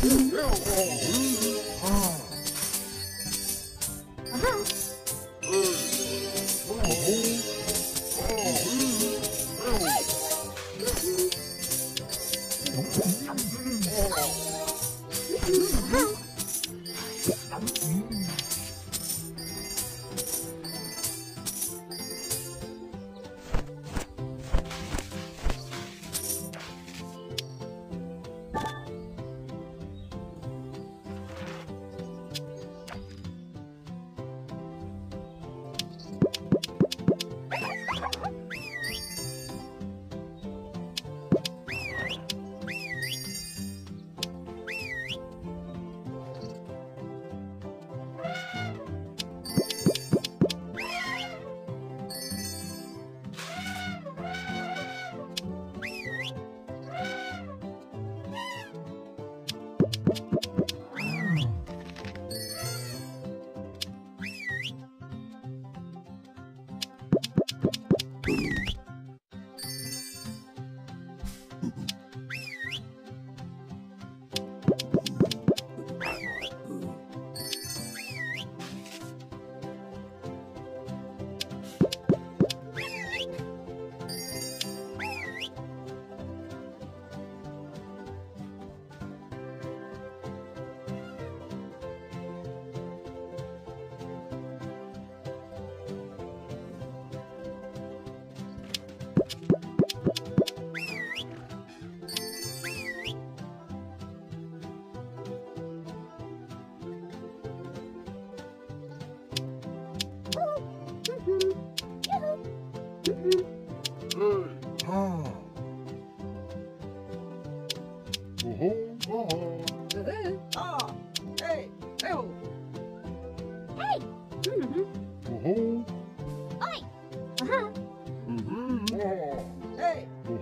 嗯。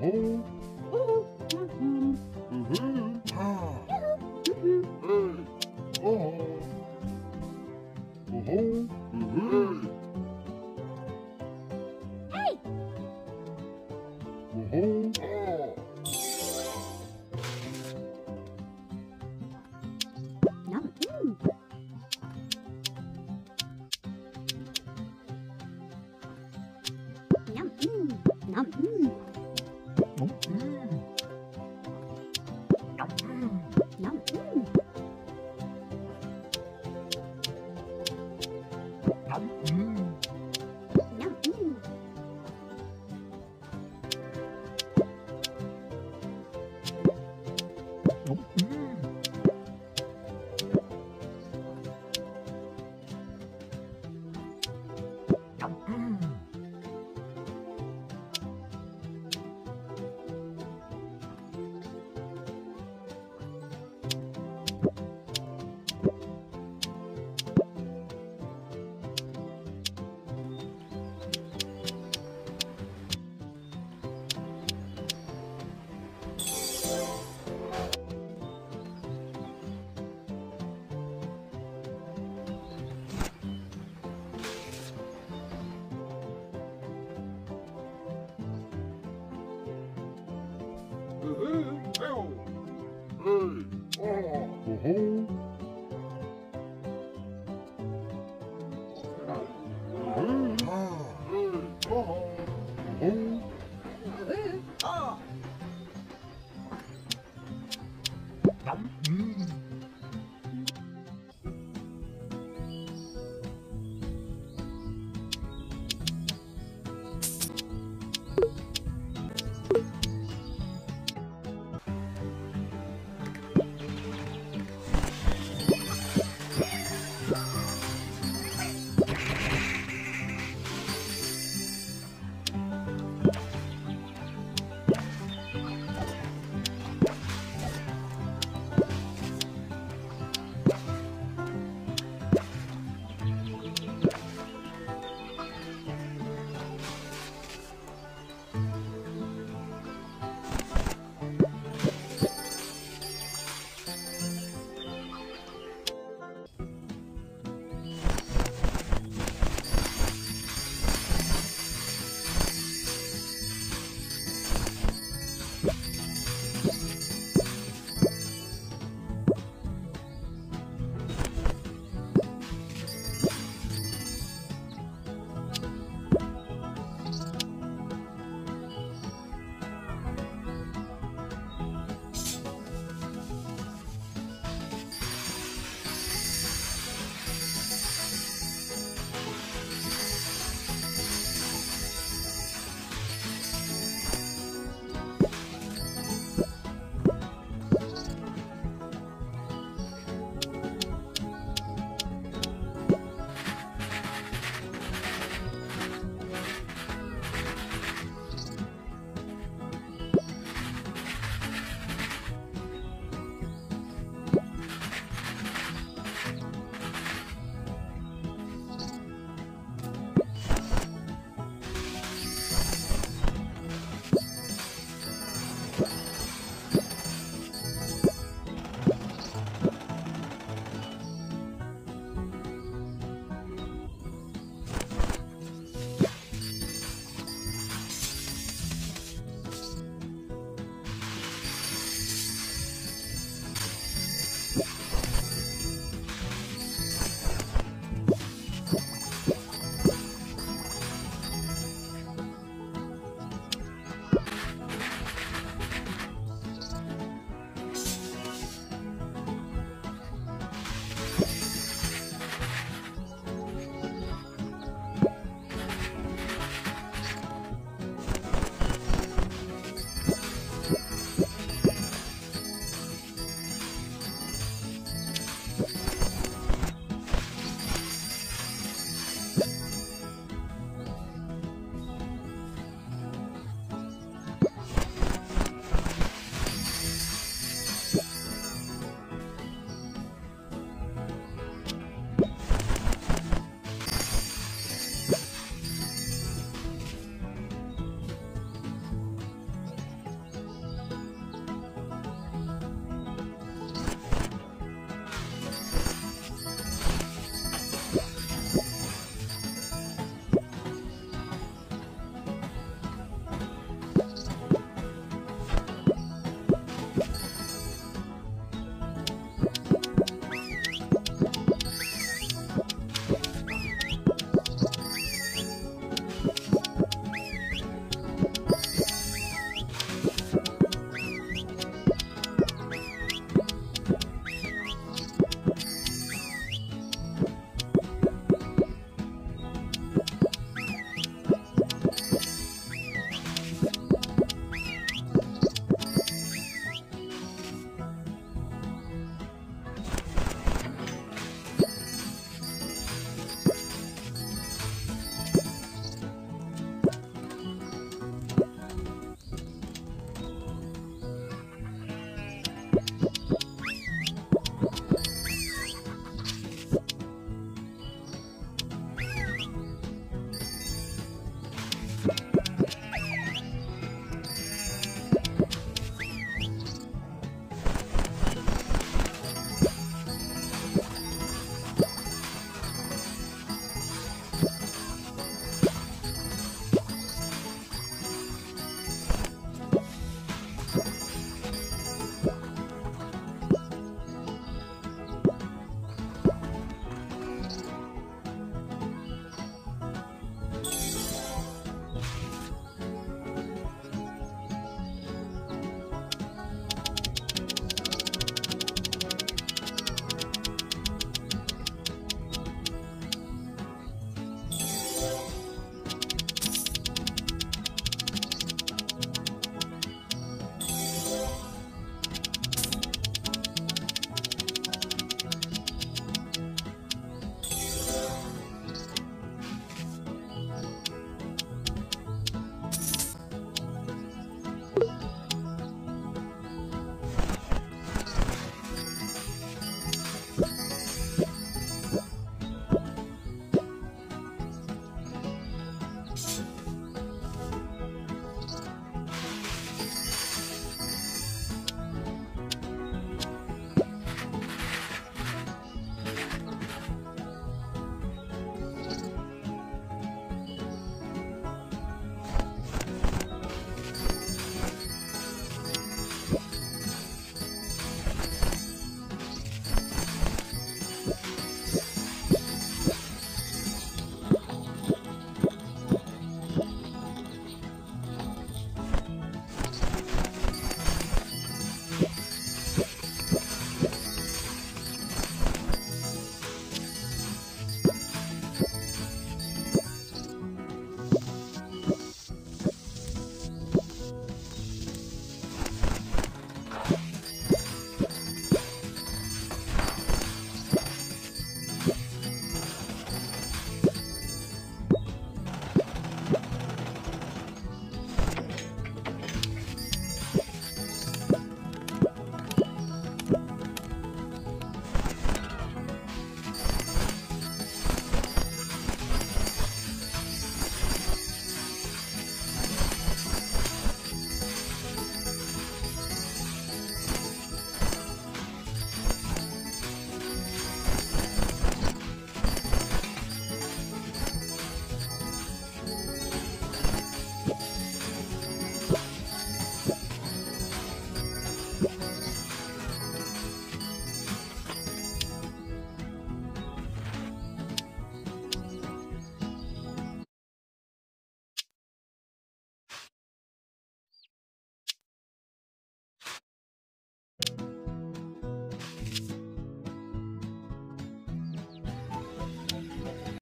Home. Mm.